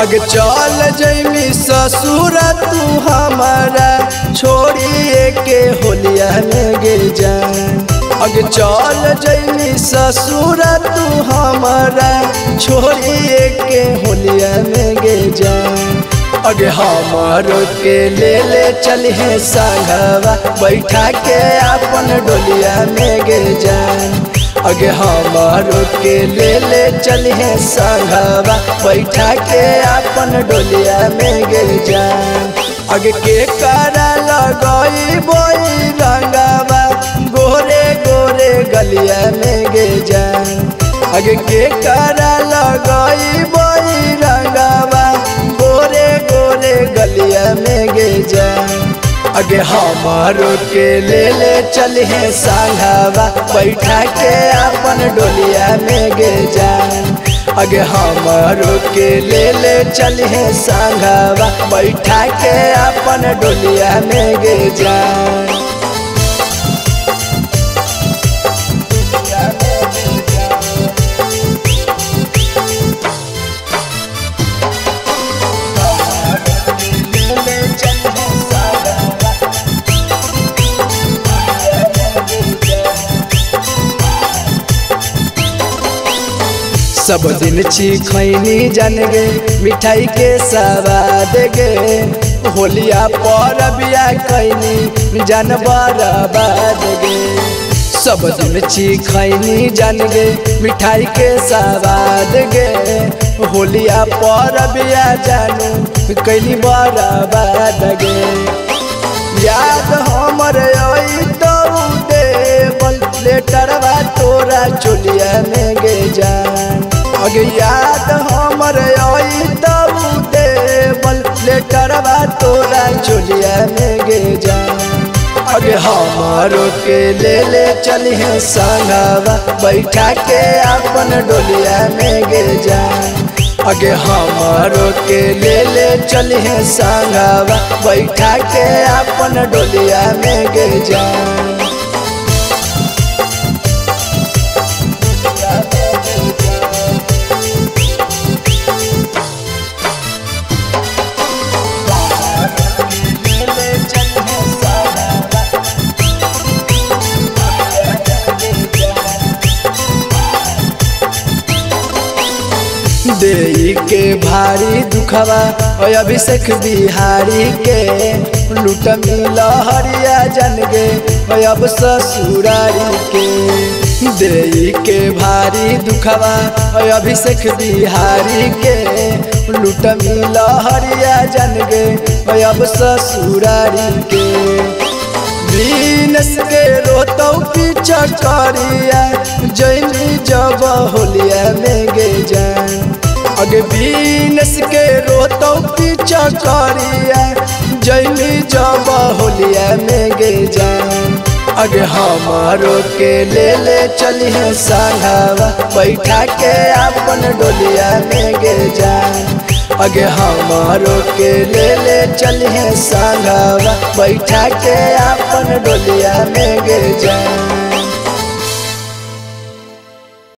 अग चल जैमी ससुर, तू हमारा छोड़िए के होलिया में गे जान अग चल जैमी ससुर, तू हमारा छोड़िए के होलिया में गे जान अगे हमारो के ले ले चलिए संगवा बैठा के अपन डोलिया में गे जान अगे हमारो के ले ले चलिए संगवा बैठा के अपन डोलिया में गे जान अगे के करा लगई बोई रंगवा। गोरे गोरे गलिया में गे जान अगे के करा लगई जान अगे हमारो के ले ले चल है सालवा। बैठा के अपन डोलिया में गे जा अगे हमारो के ले ले चल है सालवा। बैठा के अपन डोलिया में गे जान सब दिन खैनी जान गे मिठाई के सवाद गे। होलिया पर बिया कैनी जान बर्बाद गे। सब दिन खैनी जान गे मिठाई के सवाद गे। होलिया पर बिया जानू, कैनी बर्बाद गे। याद हमर तो देवल लेटरवा तोरा चोलिया में गे जान अगे याद हमर आई तब देवल लेटरवा तोरा चोलिया में गे जा। अगे हमारो के ले ले चलिए संगवा बैठा के अपन डोलिया में गे जा। अगे हमारो के ले ले चलिए संगवा बैठा के अपन डोलिया में गे जान देई के भारी दुखवा। ओ अभिषेक बिहारी के लूट मिल हरिया जन गे ओ अब ससुरारी के देई के भारी दुखवा। ओ अभिषेक बिहारी के लूट मिल हरिया जन गे ओ अब ससुरारी के दीनस के रोतौ पीछा करिया, जैनी जब होलिया में अगे बीनस के रोतौ पीछा करिया जैनी जब होलिया में गे जा। अगे हमारो के ले ले चलिए संघवा बैठा के अपन डोलिया में गे जा। अगे हमारो के ले ले चलिए संघवा बैठा के अपन डोलिया में गे जान